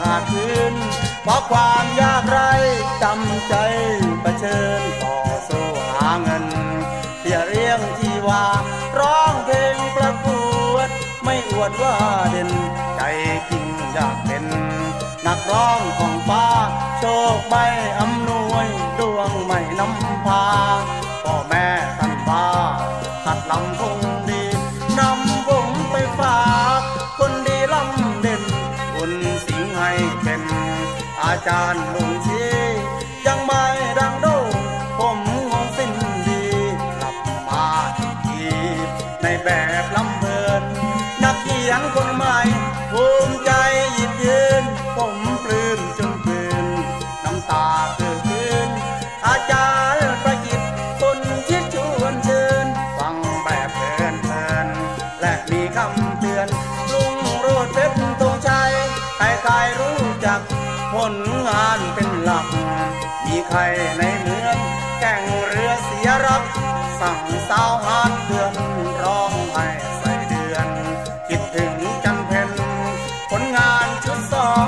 ขาดคืนเพราะความยากไร้จำใจประเชิญต่อสู้หาเงินเสียเรียงที่ว่าร้องเพลงประกวด ไม่อวดว่าเด่นใจจริงอยากเป็นนักร้องของฟ้า โชคไม่อำนวยดวงไม่นำพาพ่อแม่ท่านฟ้าขัดลำคง จารย์ลุง สั่งสาวหาเดือนร้องไห้ใส่เดือน คิดถึงจันเพนผลงานชุดสอง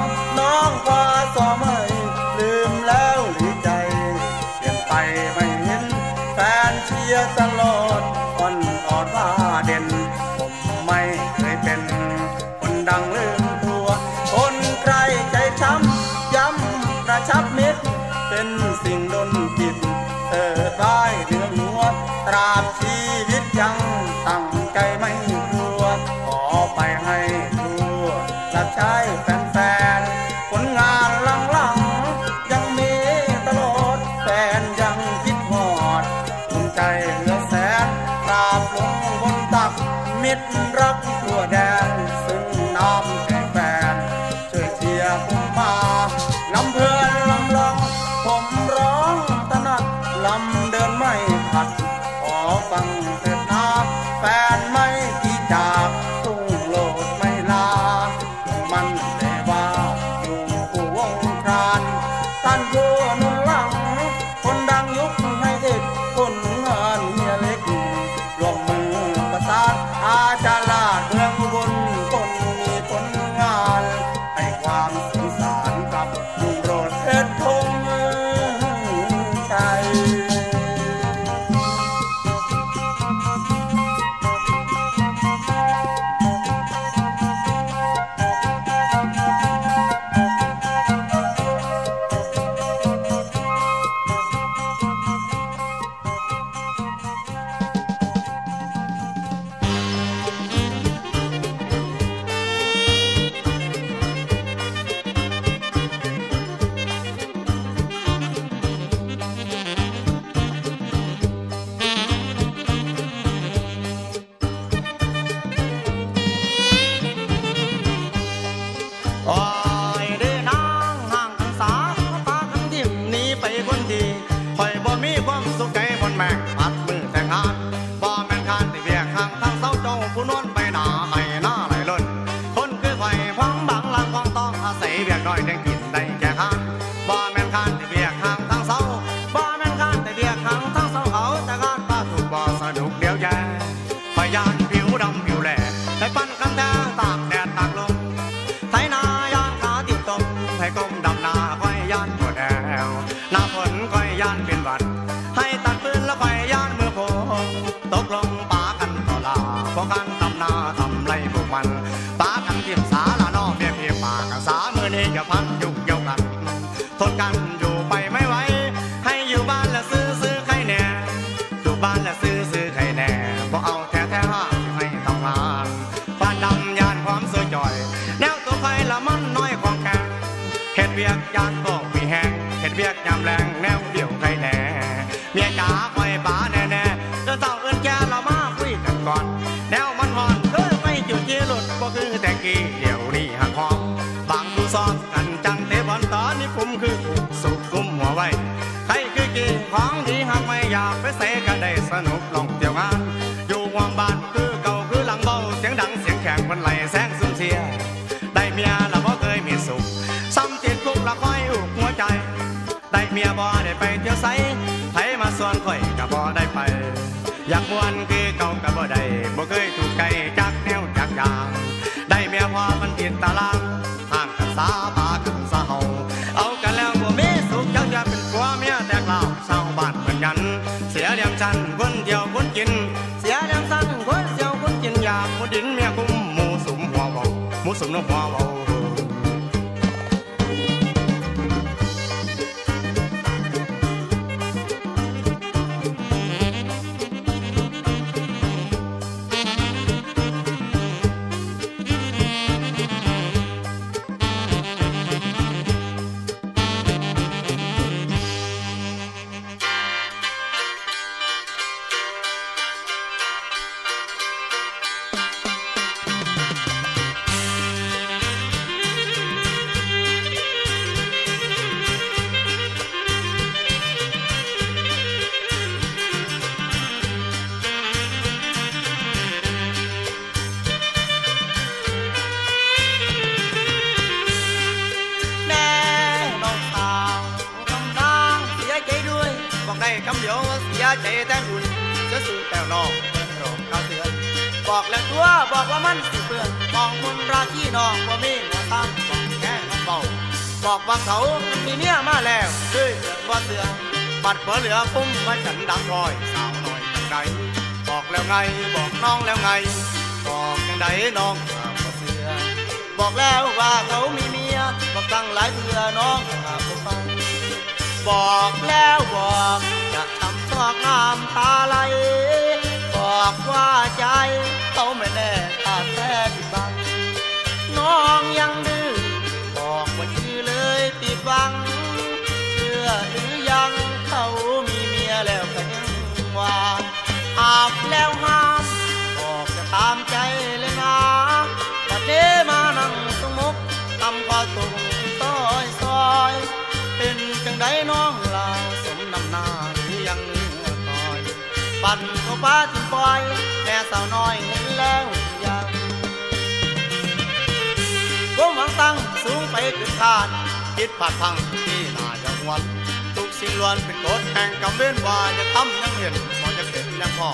ซ้อนกันจังเตะบอลตอนนี้ผมคือสุกุมหัวไว้ใครคือกี่ของดีหากไม่อยากไปเสก็ได้สนุกลองเที่ยวงาน อยู่วางบ้านคือเก่าคือหลังเบาเสียงดังเสียงแข็งคนไหลแสงสุนเสีย ได้เมียแล้วบ่เคยมีสุขซ้ำจิตคุกละคอยอุกหัวใจ ได้เมียบ่ได้ไปเที่ยวไสไผมาส่วนข่อยก็บ่ได้ไป อยากมวนคือเก่าก็บ่ได้บ่เคยถูกไกลจากแนวจากยางได้เมียพอมันติดตารา ยัน เสียเลี้ยงฉันคนเดียวคนกิน เสียเลี้ยงฉันคนเดียวคนกินอยากมุดินเมียคุ้มหมูสุมหัวเบาหมูสุมนกหัวเบา ไง บอกน้องแล้วไง บอกจังใดน้องหาบ่เสือ บอกแล้วว่าเขามีเมีย บอกตั้งหลายเถื่อน้องหาบ่ฟัง บอกแล้วบอกจะทำชอกงามตาไหลบอกว่าใจเขาไม่แน่ตาแท้ปิดบัง น้องยังดื้อบอกว่าชื่อเลยปิดบัง เชื่อหรือยังเขามีเมียแล้วก็ยังว่าาบแล้วห้ามบอกจะตามใจเลยนะบัดนี้มานั่งสมุกทำข้อตุงต้อยซอย เป็นจังไดน้องลาสมนำหน้าหรือยังเนื้อต่อย ปั่นเขาป้าทิมปล่อยแม่สาวน้อยเห็นแล้วยังผมหวังตั้งสูงไปขึ้นคานคิดผาดพังที่นาอย่างวัน ทุกสิ่งล้วนเป็นกฎแห่งกรรมเว้นว่าจะทำยังเห็น จะเห็นยังพอ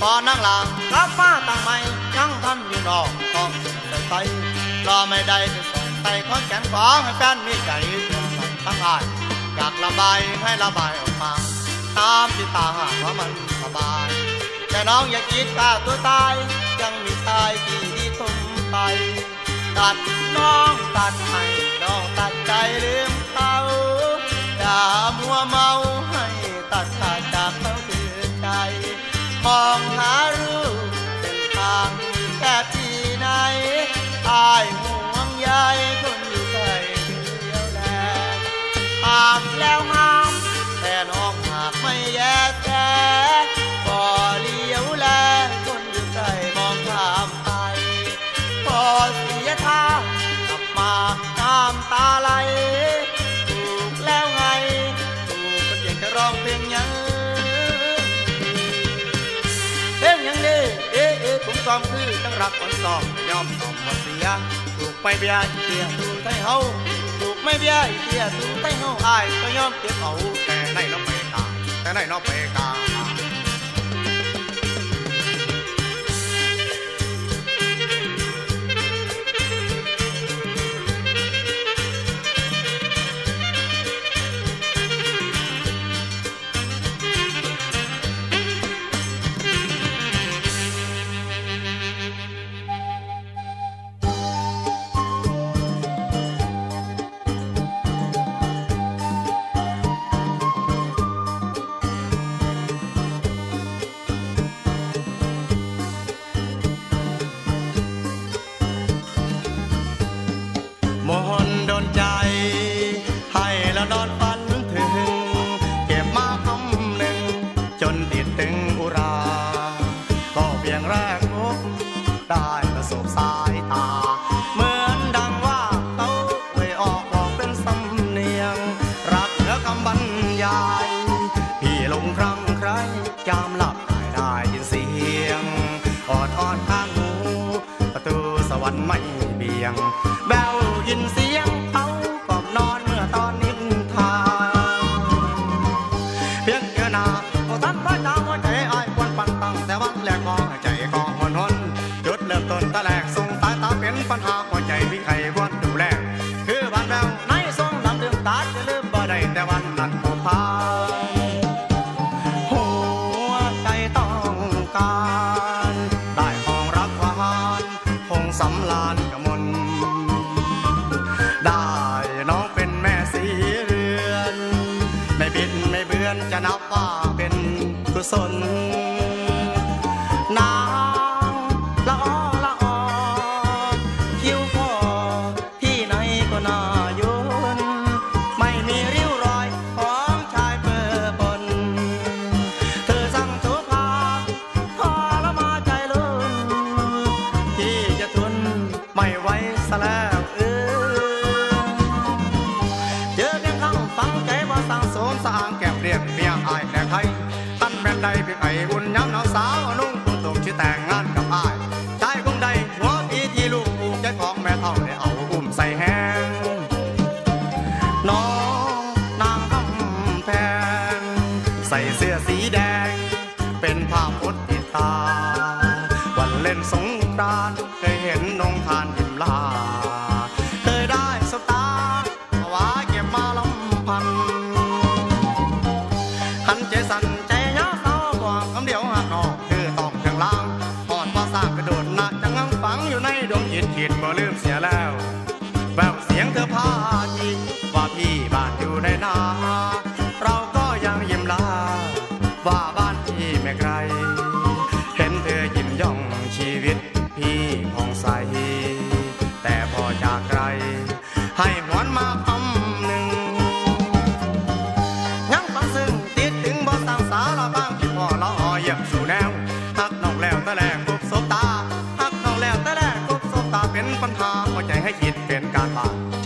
พอนั่งหลังกลับมาตั้งใหม่ยังทันอยู่นอกต้องใส่ไปรอไม่ได้จะส่งใส่ข้อแขนขวาให้แฟนมีใจเพื่อใส่ตั้งอายอยากระบายให้ระบายออกมา ตามที่ตาหาว่ามันสบาย แต่น้องอย่าคิดฆ่าตัวตาย ยังมีตายที่ดีทมไป ตัดน้องตัดให้น้องตัดใจลืมเขาอย่ามัวเมา มอง ไม่เบียเตียถูกไทเฮาถูกไม่เบียเตียถูกไทเฮาอายก็ยอมเก็บเอาแต่ในน้องไปกาแต่ในน้องไปกาานกมลได้น้องเป็นแม่สีเรือน ไม่บินไม่เบือนจะนับว่าเป็นกุศล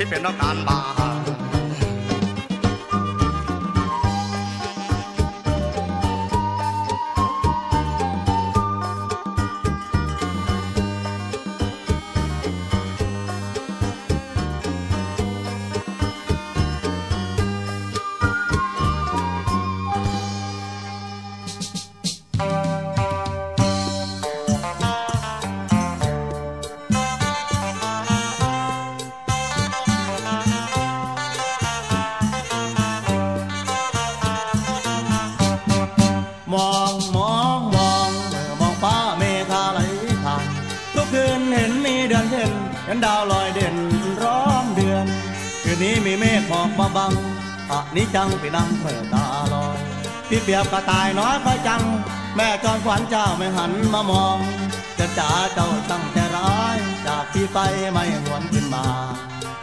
บาดคิดเป็นนอกการบา มีเมฆหมอกมาบังอะนี้จังไปนั่งเพื่อตาลอยพี่เปียบกระตายน้อยก็จัง แม่จอนขวัญเจ้าไม่หันมามองจะจ๋าเจ้าตั้งแต่ร้าย จากพี่ไปไม่หวนขึ้นมา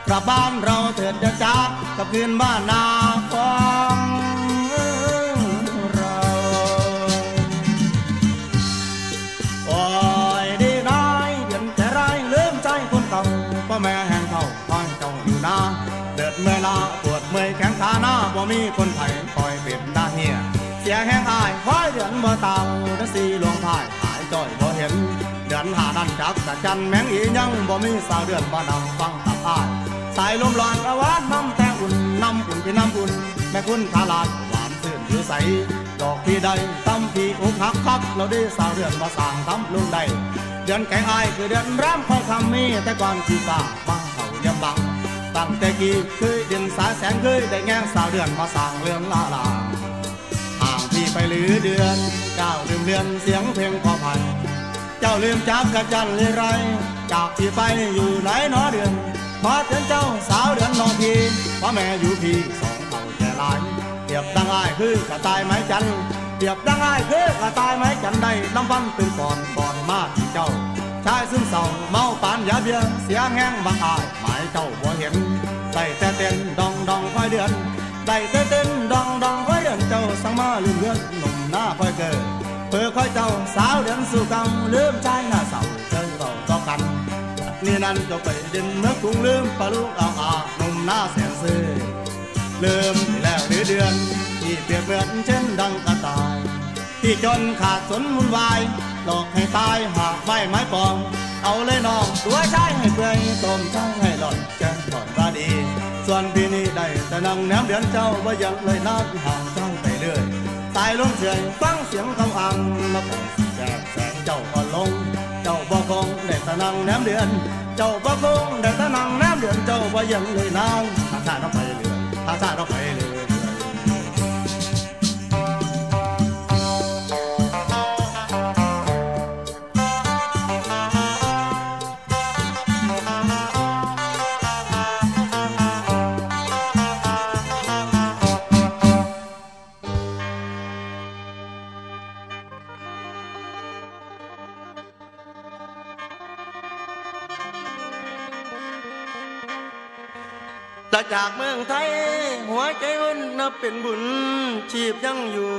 กลับบ้านเราเถิดจะจากกับคืนบ้านนาของ มีคนไทยคอยเป็นหน้าเฮียเสียงแห้งอายคอยเดือนบ่เตาทั้งสีหลวงพายหายจ้อยบ่เห็น เดือนหาดันจับแต่จันแมงอียังบ่มีสาวเดือนบ่นำฟังตับอายสายลมร้อนระวานน้ำแต่อุ่นน้ำอุ่นที่น้ำอุ่นแม่คุณขาลานหวานซื่นผิวใสดอกที่ใดตั้มที่อกหักคักเราได้สาวเดือนมาสั่งตั้มลงใดเดือนแก่งอายคือเดือนร่ำคอยคำมีแต่ก่อนที่ฟ้าบ้าเขาเยี่ยมบัง ตั้งแต่กี้เคยเดินสายแสนเคยได้แง่งสาวเดือนมาสั่งเรื่องลาลาห่างพี่ไปหรือเดือนก้าวลืมเดือนเสียงเพลงขอภัยเจ้าลืมจักกระจันเลยไรจากที่ไปอยู่ไหนนอเดือนพอเตือนเจ้าสาวเดือนน้องพี่พ่อแม่อยู่พี่สองเท่าแก่หลายเปรียบดังอ้ายคือกระตายไม้จันเปรียบดังอ้ายคือกระตายไม้จันได้ลำฟันตื่นก่อนก่อนมาที่เจ้า ชายซึ่งเศร้าเมาปานยาเบียร์เสียงแห้งบังอายหมายเจ้าบ่เห็นได้แต่เต้นดองดองคอยเดือนได้แต่เต้นดองดองคอยเดือนเจ้าสั่งมาลืมเลือนหนุ่มหน้าคอยเกิดเพื่อคอยเจ้าสาวเดือนสู่กำลืมใจหน้าเศร้าเจอเราต่อกัน นี่นั่นเจ้าไปเดินเมื่อกรุงลืมปลาลูกอาอาหนุ่มหน้าแสนซื่อลืมที่แล้วหรือเดือนที่เปรียบเหมือนเช่นดังกระต่าย ที่จนขาดสนมุนวาย หลอกให้ตายหากใบไม้ปลอมเอาเลยน้องตัวใช้ให้เปื่อยต้มใช้ให้หล่อนแกงทอดว่าดี ส่วนพี่นี้ได้แต่นั่งแนมเดือนเจ้าว่ายังเลยนักห่างจ้างไปเรื่อยตายลงเฉยฟังเสียงคำอังมาปอยแสงแสงเจ้าก็ลง เจ้าบ่คงได้แต่นั่งแนมเดือน เจ้าบ่คงได้แต่นั่งแนมเดือนเจ้าว่ายังเลยนางทาชาติเราไปเรื่อยทาชาติเราไปเรื่อย และจากเมืองไทย หัวใจอุ่นนับเป็นบุญชีพยังอยู่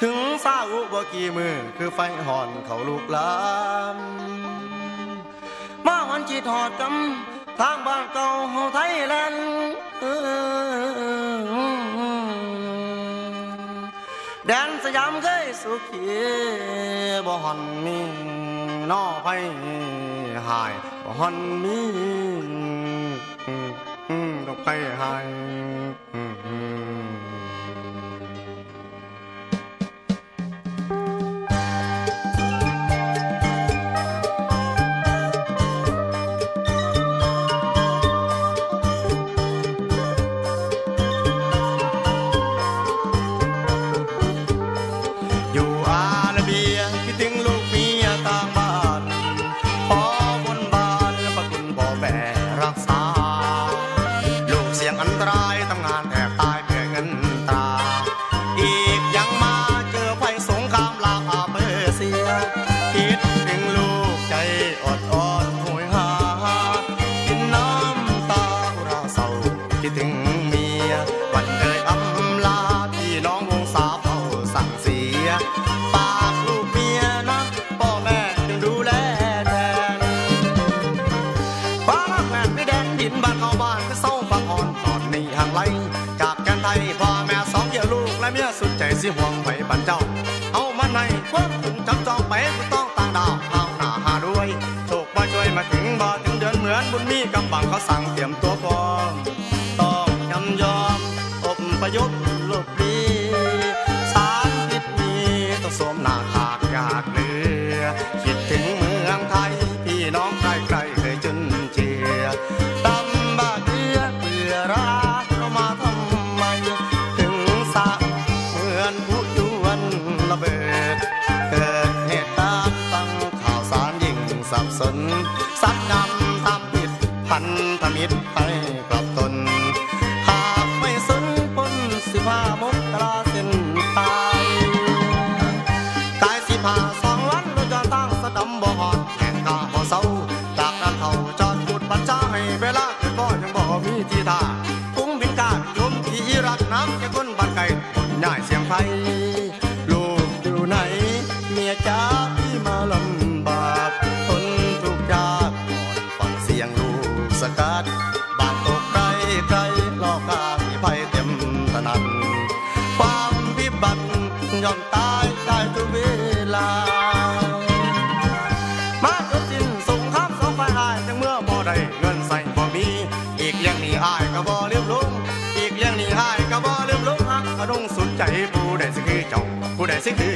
ถึงซาอุบ่กี่มือคือไฟหอนเขาลูกลามมาวันจีทอดกำทางบ้านเก่าเฮาไทยแลนด์แดนสยามเคยสุขีบ่หอนมีนอไผหายบ่หอนมี อืมอืมดอกไผหายอืม สิห่วงไว้บันเจ้า เอามันในความถึงจำจองไปก็ต้องต่างดาวเอาหน้าหาด้วยโชคมาช่วยมาถึงบ่ถึงเดือนเหมือนบุญมีกำบังเขาสั่งเตรียมตัวพร้อมต้องยำยอมอบประยบหลบลีสารพิษมีต้องสวมหน้าขากอยากเหลือคิดถึงเมืองไทยพี่น้องใกล้ พันธมิตรให้กลับตน หากไม่สนพ้นสิพามกราเส้นตายกายสิพาสองวันเราจะตั้งสะดำบ่หอดแข่งกาบ่เศร้าจากนั้นเขาจอดบุดบัญชาให้เวลาเกิดบ่ยังบ่มีที่ท่ากุ้งบินกาดโยมที่รักน้ำแก่คนบ้านไก่ย่ายเสียงไท ยอมตายได้ทุกเวลา มาจนสิ้นสงครามสองฝ่ายหายจังเมื่อบ่ได้เงินใส่บ่มี อีกอย่างนี้อายก็บ่ลืมลง อีกอย่างนี้อายก็บ่ลืมลงฮักอดงสุดใจผู้ใดสิคือเจ้าผู้ใดสิคือ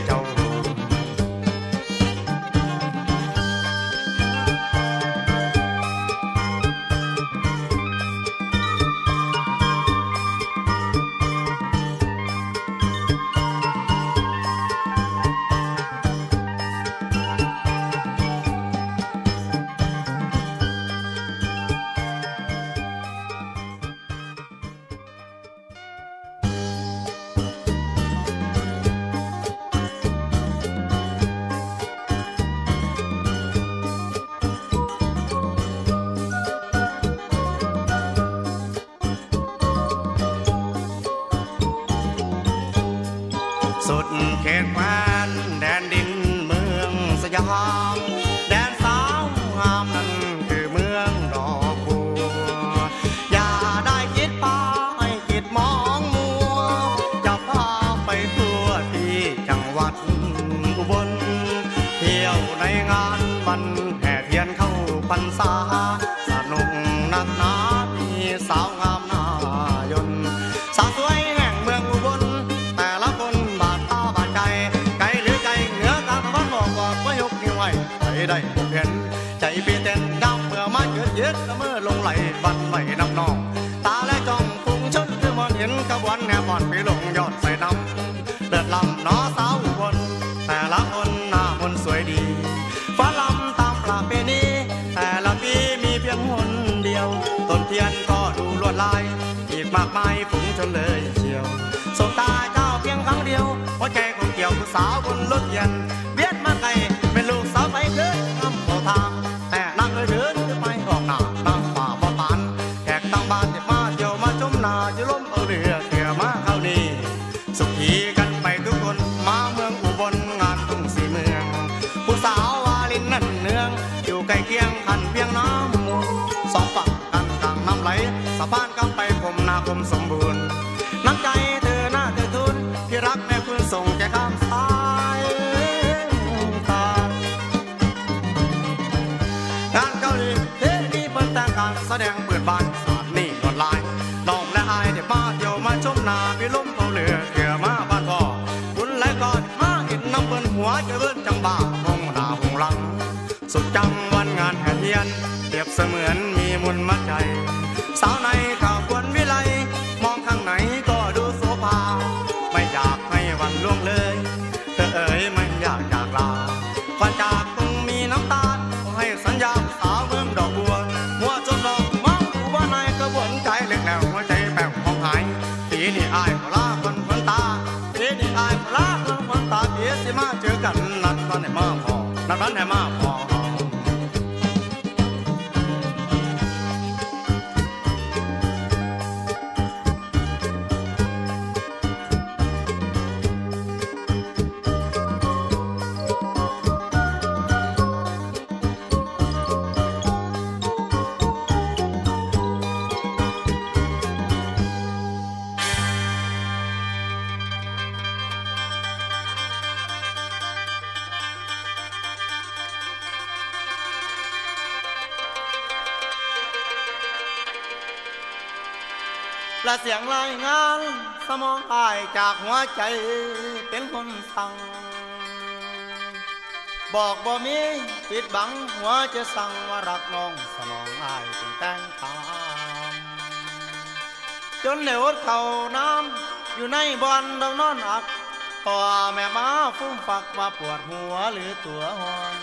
เมื่อลงไหลบันไหวน้ำนอง ตาและจ้องฟุ้งชนคือมอนเห็นขบวนแห่บอนไปลงยอดใส่น้ำเดือดลำน้อสาวอุบลแต่ละคนหน้ามนสวยดีฟ้าลำตามประเพณีแต่ละปีมีเพียงหนเดียว ต้นเทียนก็ดูลวดลาย อีกมากมายฝูงชนเลยเชียวสบตาเจ้าเพียงครั้งเดียวหัวใจคงเกี่ยวผู้สาวบนรถเย็น นัดวันไหนมา และเสียงรายงาน สมองอายจากหัวใจเป็นคนสั่ง บอกบ่มีปิดบังหัวจะสั่งว่ารักน้องสมองอายจึงแต่งตามจนเหลวดเข่าน้ำอยู่ในบอนดองนอนอักพ่อแม่มาฟุ้มฝักว่าปวดหัวหรือตัวหอน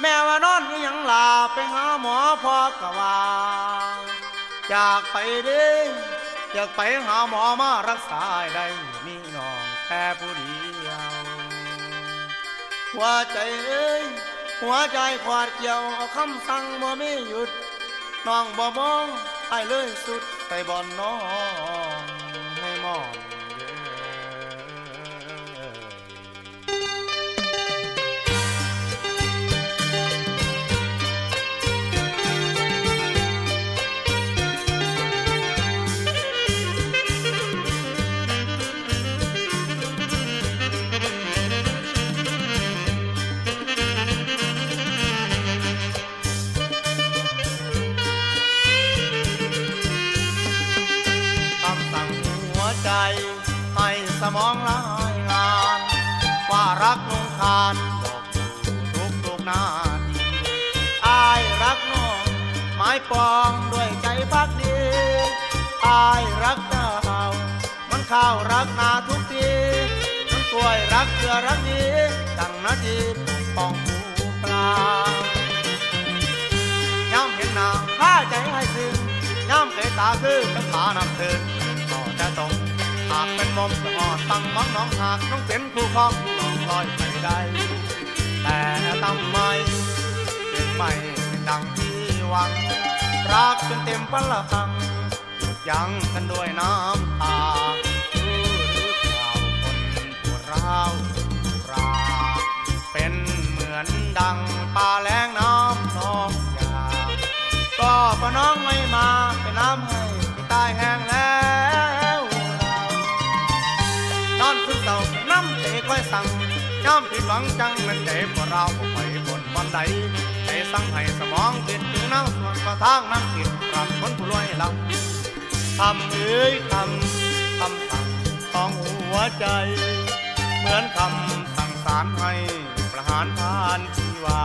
แม่ว่านอนนี่ยังลาไปหาหมอพ่อกะว่า อยากไปเด้อยากไปหาหมอมารักษาได้มีน้องแค่ผู้เดียวหัวใจเอ้ยหัวใจขวาดเกี่ยวเอาคำสั่งบ่มีหยุดน้องบ่มองไอ้เลยสุดไปบ่อนน้องายปองด้วยใจพักดีอายรักเจ้า มันข้าวรักนาทุกทีมันกล้วยรักเกลือรักดีดังนาทีปองหูปลาย้ำเห็นหน้าผ้าใจให้ซึ้งย้ำเกยตาคือตั้งตานำเทินต่อจะตรงหากเป็นมมสะออดตั้งมังน้องหากน้องเป็นคู่ครองน้องลอยไปได้แต่ทำไมเป็นไม่ดังที่หวัง รักจนเต็มพลังหยุดยั้งกันด้วยน้ำตารู้หรือเปล่าคนปวดร้าวราเป็นเหมือนดังปลาแรงน้ำนองยาก็พราะน้องไม่มาเป็นน้ำให้ที่ตายแห้งแล้วนอนขึ้นเต่าน้ำเตะก้อยสั่งย้ำผิดหวังจังมันเจ็บกว่าเราบ่ไปบนวันใดใจสั่งให้สมองติด นั่งส่วนกระทางนั่งติดรับคนผู้รวยลำคำเอ้ยคำคำสั่งของหัวใจ เหมือนคำสั่งสารให้ประหารทานชีวา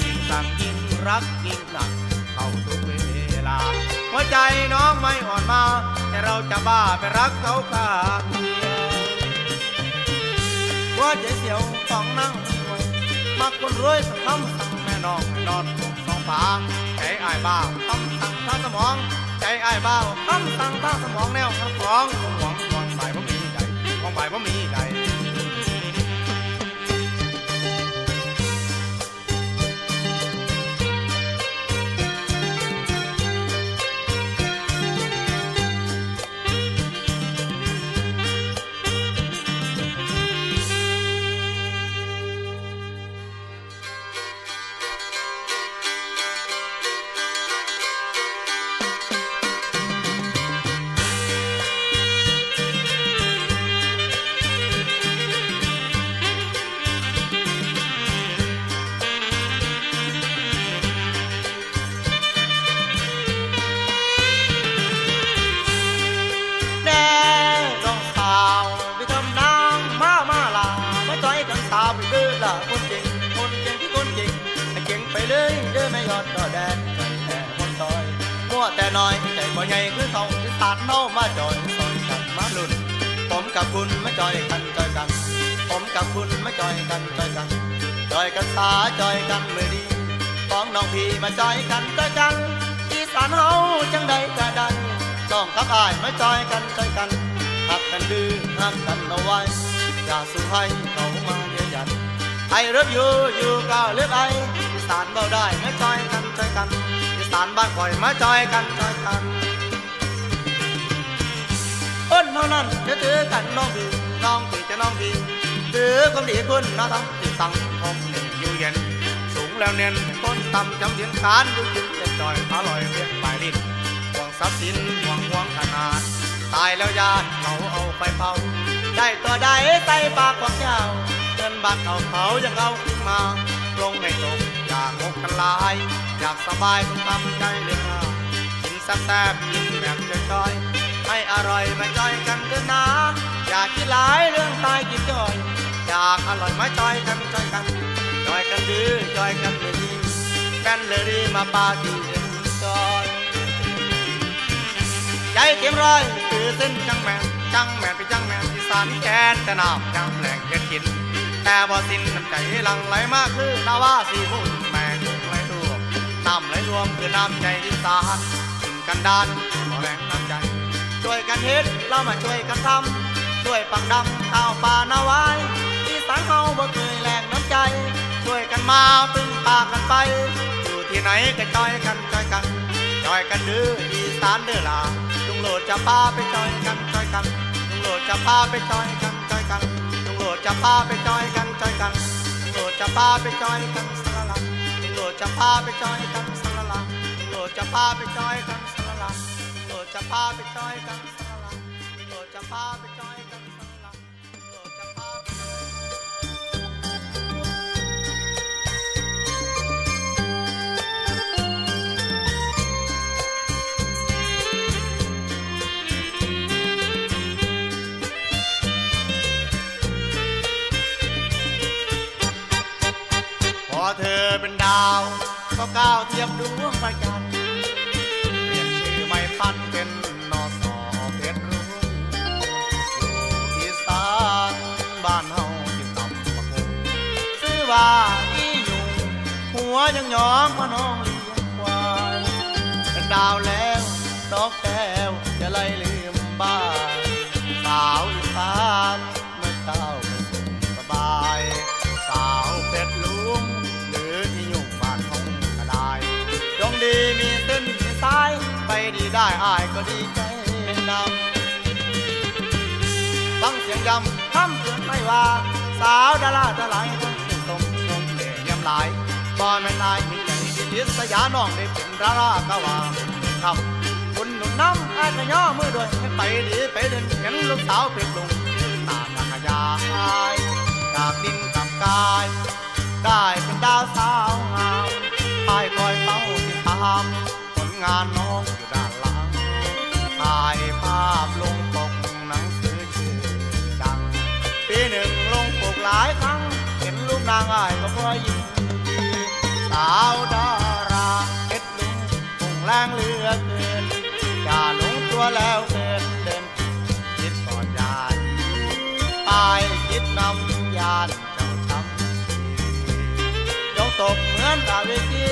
ยิ่งสั่งยิ่งรักยิ่งหนักเข้าทุกเวลา หัวใจน้องไม่อ่อนมา แต่เราจะบ้าไปรักเขาข้าเดียวหัวใจเสียวของนั่งมักคนรวยสังคำสั่งแม่น้องนอน ฝาใจอายบ้าคำสั่งท่าสมอง ใจอายบ้าคำสั่งท่าสมองแนวขับร้องหวงหวงหวงบ่ายบ่มีใจหวงบ่ายบ่มีใจ จอยกันจอยกันอีสานเฮาจังใดก็ได้น้องกับอายมาจอยกันจอยกันหักกันดื้อหักกันเอาไว้อย่าสู้ให้เขามาเยียยันไอ้รับอยู่อยู่ก็เลือกไอ้อีสานเบาได้มาจอยกันจอยกันอีสานบ้านข่อยมาจอยกันจอยกันอ้นเท่านั้นจะเจอกันน้องพี่น้องพี่จะน้องพี่ถือความดีคุณน้าทำที่สังคมนี่อยู่เย็น แล้วเน้นต้นต่ำจำเสียงการอยู่จิตจะจอยอร่อยเรียกปลายลิ้นห่วงทรัพย์สินห่วงห่วงขนาด ตายแล้วญาติเขาเอาไปเผาได้ตัวใดใส่ปากของเจ้าเงินบาทเอาเขายังเอาขึ้นมาลงในตกอยากงกกันลาย อยากสบายต้องทำใจเลยค่ะกินแซ่บกินแบบจอยให้อร่อยมาจอยกันเถอะนะอยากกินหลายเรื่องตายกินจอยอยากอร่อยมาจอยกันจอยกัน อยกันดื้อจอยกันเลยดีกันเลยดีมาปาร์ตี้เอ็นจอยใจเต็มร้อยคือเส้นจังแมนจังแมนไปจังแมนที่สานแกนจะนาบจังแหลงเฮ็ดกิน แต่บ่สิ้นน้ำใจหลังไหลมากคือนาว่าสีมุ่นแมงไหลรวมน้ำไหลรวมคือน้ำใจอีสานกินกันดานขอแรงน้ำใจ ช่วยกันเฮ็ดเรามาช่วยกันทำช่วยปักดำข้าวปลานาไว้ที่สานเฮาบ่เคยแลกน้ำใจ ช่วยกันมาพึ่งปากกันไป อยู่ที่ไหนก็จอยกันจอยกันจอยกันเด้ออีสานเด้อล่ะลุงโหลดจะพาไปจอยกันจอยกันลุงโหลดจะพาไปจอยกันจอยกันลุงโหลดจะพาไปจอยกันจอยกันลุงโหลดจะพาไปจอยกันสละละลุงโหลดจะพาไปจอยกันสละละลุงโหลดจะพาไปจอยกันสละละโหลดจะพาไปจอยกันสละละโหลดจะพาไปจอยาวก็ก้าวเทียบดวงพระจันเปลี่ยนชื่อไม่พันเป็นนอสอเพชรรุ่งอยู่อีสานบ้านเฮาที่ต่ำบักหงซื้อว่าอีหยุงหัวยังยองมาน้องเลี้ยงควายเป็นดาวแล้วดอกแก้วจะไล่ลืมบ้านสาวอีสาน ได้อายก็ดีใจนำฟังเสียงยำทำเตือนไม่ว่า สาวดาราดาลายทั้งตรงตรงเยี่ยมหลายบอยแม่นายมีใจล่ทิสยาน้องได้เป็นดารากะว่าคำคุณหนุนน้ำอายก็ย่อมือด้วยให้ไปดีไปเดินเห็นลูกสาวเปลี่ยนลงหน้าตาขยายจากดินกับกาย ได้เป็นดาวสาวงามไปคอยเฝ้าติดตามผลงานน้องอยู่ได้ ถ่ายภาพลงปกหนังสือชื่อดัง ปีหนึ่งลงปกหลายครั้ง เห็นรูปนางอ้ายก็เพรยินดีสาวดาราเพชรลุงคงแรงเลือเกินอย่าลงตัวแล้วเกินเดินคิดก่อนยานตายคิดนำยานเจ้าทำยกตกเหมือนดาวิกี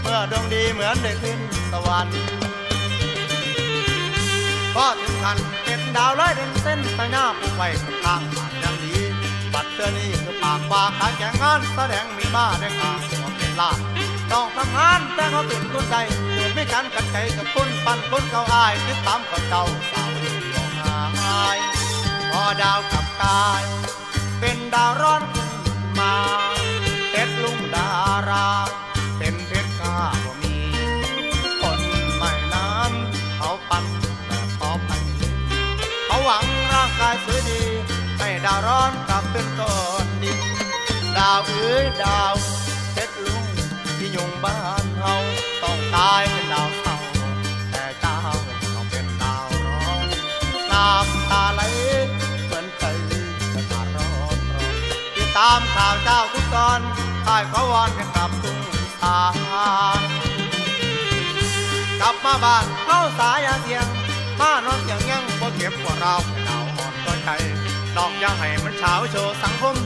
เมื่อดวงดีเหมือนได้ขึ้นสวรรค์ ก็ถึงขันเป็นดาวร้อยเด่นเส้นไปหน้าผู้ไว้ข้างผ่านยังดีบัดเตือนี้คือปากว่าขายแข่งงานแสดงมีมาได้ขาก็เป็นลาต้องทำงานแต่เขาเป็นคนใจเกิดไม่กันกันใจกับคนปั้นคนเขาอายติดตามกับเจ้าสาวที่มองหายพอดาวกับกาย เป็นดาวร้อนามข่าวเจ้าทุกตอนค่ายเขาวอนกันกลับตุ้งตานกลับมาบ้านเข้าสายาเสียงมานอนอย่างยังบ่เก็บกว่าเราดาวอ่อนก็ใจน้องอย่าให้มันเช้าโชว์สังคม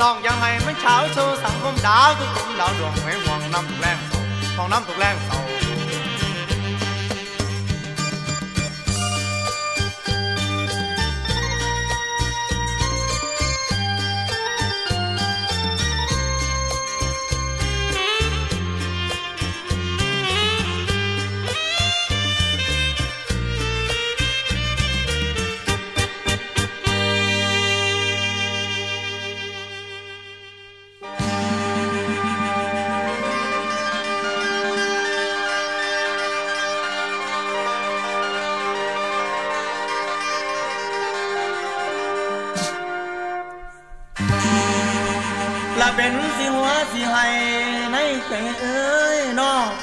น้องยังให้มันเช้าโชว์สังคมดาวทุกลุ่มดาวดวงไม่ห่วงน้ำตกแรงเศร้าห่วงน้ำตกแรงเศร้า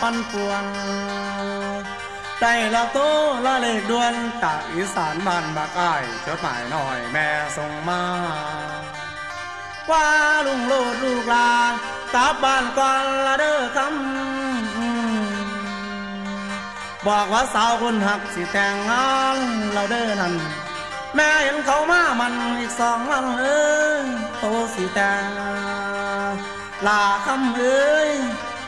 ปันปวงได้ละโตละเลขดวนจากอีสานบ้านบากอ้ายจดหมายหน่อยแม่ส่งมา ว่าลุงโลดลูกลากลับบ้านก่อนละเด้อคำบอกว่าสาวคนหักสิแต่งงานเราเด้อนั่นแม่เห็นเขามามันอีกสองวันเอ้ยโตสิแต่งลาคำเอ้ย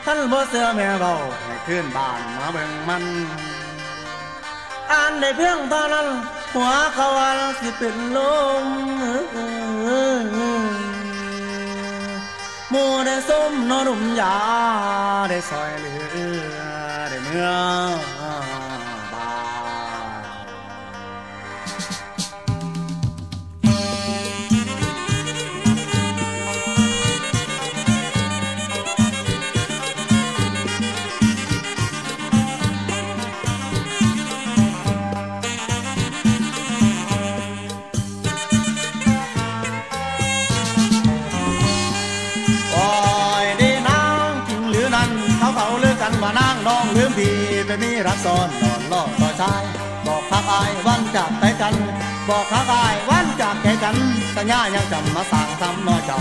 ท่านบ่เสือแม่เบาให้ขึ้นบ้านมาเบิ่งมัน อ่านได้เพียงตอนนั้น หัวเขาว่าสิเป็นลมหมูได้ส้มนอนุ่มยาได้ซอยเหลือได้เมื่อ ซ้อนนอนล่อต่อชาย บอกทักอายวันจากไปกัน บอกทักอายวันจากใจกัน สัญญายังจำมาสั่งทำนอเจ้า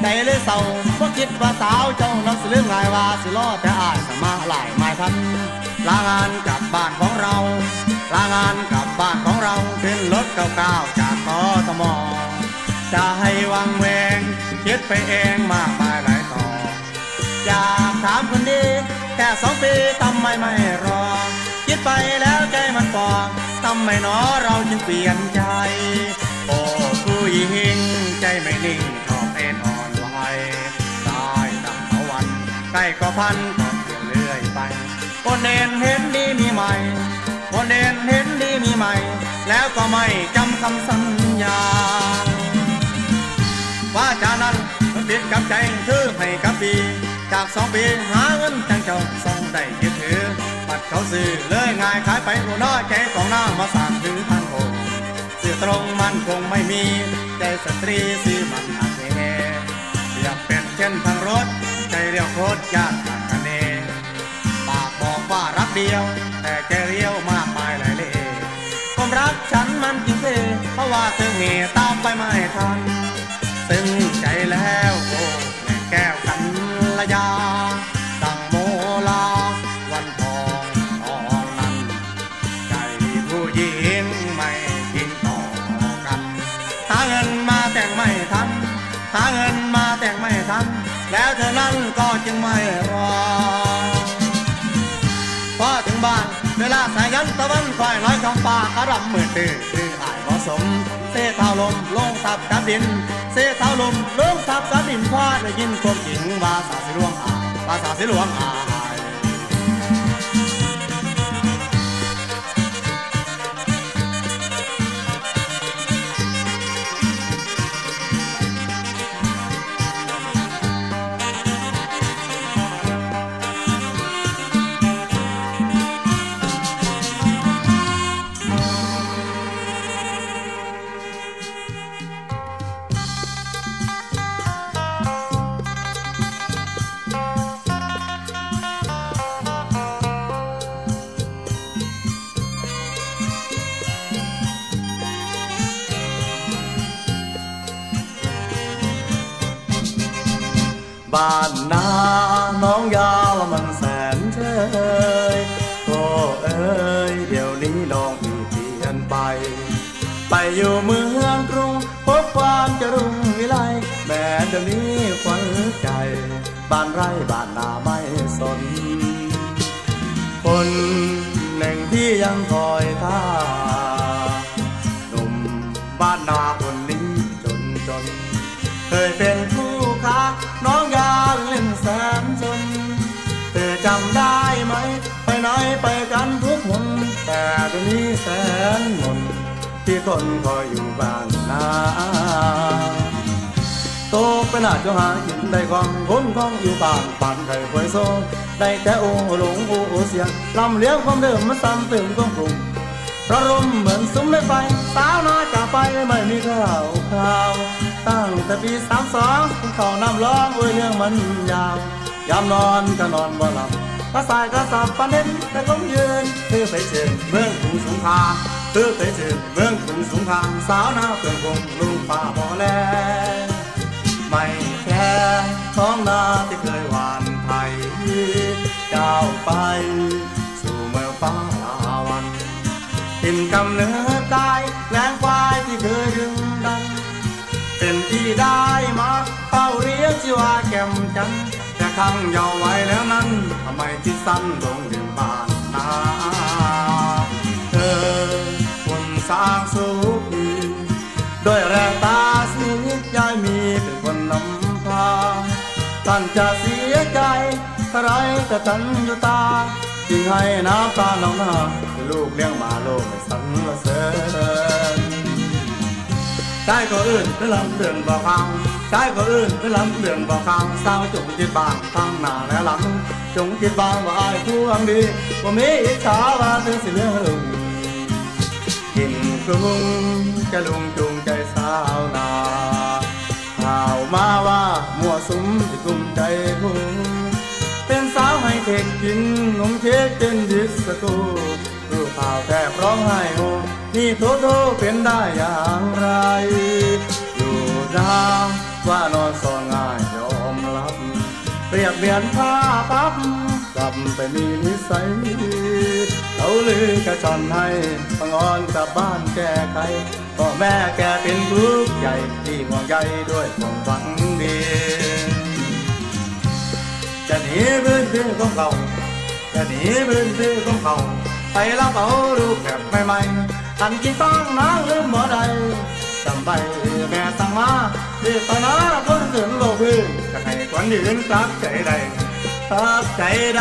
ใจเลยเศร้าเพราะคิดว่าสาวเจ้านั้นสิลืมง่ายว่าสิล้อแต่อายสมาหลายไม่ทันลางานกลับบ้านของเราลางานกลับบ้านของเราขึ้นรถเก่าๆจากกทมจะให้วังเวงคิดไปเองมากมายหลายต่ออยากถามคนดีแค่สองปีทำไมไม่รอ คิดไปแล้วใจมันปอกทำไมหนอเราจึงเปลี่ยนใจ โอ้ผู้หญิงใจไม่นิ่งชอบเอ็นอ่อนไหวได้ดังตะวันใกล้ก็พันก็เปลี่ยนเรื่อยไปคนเด่นเห็นดีมีใหม่คนเด่นเห็นดีมีใหม่ แล้วก็ไม่จำคำสัญญา ว่าจานั้นมันผิดกับใจถือให้กับปี จากสองปีหาเงินจังเจ้าส่งได้ยึดถือ บัดเขาซื้อเลยง่ายขายไปหัวน้อยใจของหน้ามาสั่งถือทางโงสื่อตรงมันคงไม่มีใจสตรีสิมันอาเทเรียบเป็นเช่นทางรถ ใจเรียวโคตรยากขาดคะเนปากบอกว่ารักเดียว แต่ใจเรียวมากมายหลายเล่ความรักฉันมันจริงเท่เพราะว่าเธอเหตามไปไม่ทันซึ่ง เส้าลมลงทับกับดิน เสเท้าลมลงทับกับดินพอได้ยินความจริงว่าสาสิหลวงอาว่าสาสิหลวงอา บ้านไร่บ้านนาไม่สน คนหนึ่งที่ยังคอยท่าหนุ่มบ้านนาคนนี้จนจน เคยเป็นผู้ค้าน้องยาเล่นแสนจนเธอจำได้ไหม ไปไหนไปกันทุกหนแต่เดี๋ยวนี้แสนหมนที่คนคอยอยู่บ้านนาโตไปหน้าจะหากินได้ความ คนของอยู่บ้านปั่นไข่ควยโซได้แต่โอ้หลงโอ้โอเสียงลำเลี้ยงความเดิมมาซ้ำเติมความปรุงระรมเหมือนซุ้มในไฟสาวนาจากไปไม่มีข้าวข้าวตั้งแต่ปีสามสองเขาน้ำร้องโอ้ยเรื่องมันยาวยามนอนก็นอนบ่หลับกระสายกระสับปะเน้นแต่ก็ยืนเธอไปเชิญเมืองกรุงสงขลาเธอไปเชิญเมืองกรุงสงขลาสาวนาเพื่อนคงลุงป่าบ่แลไม่ ท้องนาที่เคยหวานไทยก้าวไป สู่เมืองฟ้าลาวันทิ่นกำเนิดกายแรงควายที่เคยดึงดันเป็นที่ได้มาเฝ้าเรียกชื่อว่าแก้มจันแต่ครั้งยาวไว้แล้วนั้นทำไมที่สั้นลงถึงบานนาเธอคนสร้างสุขีด้วยแรงตาสียายมีเป็น ท่านจะเสียใจไรแต่ฉันอยู่ตาจึงให้น้ำตาน้องนาลูกเลี้ยงมาโลกสันละเสริญใช้ก็อื่นไปลำเดือนบ่ฟังใช้ก็อื่นไปลำเดือนบ่ฟังสาวจงคิดบางทางหน้าและหลัง จงคิดบางว่าอายผู้หวังดีว่ามีอิจฉาว่าเธอสิเลืองลุงกินกรุงจะลุงจูง กเป็นดิสโก้รูปข่าวแทบร้องไห้โฮนี่โทโทเป็นได้อย่างไร อยู่ดาว่านอนสอนง่ายยอมรับเปรียบเบียนผ้าปั๊บกลับไปมีนิสัยเขาลือกระชอนให้ปังออนกลับบ้านแก้ไขพ่อแม่แกเป็นทุกใหญ่ที่ห่วงใยด้วยความหวังดีจะหนีพื้นที่ของเขา จะหนีพื้นที่ของเขาไปรับเอารูปแบบใหม่ๆทันกินต้องน้ำลืมบ่ได้จำไปแม่สั่งมาที่ตอนนั้นคนถึงโลกพื้นจะให้คนยืนตักใจใดกลักใจใด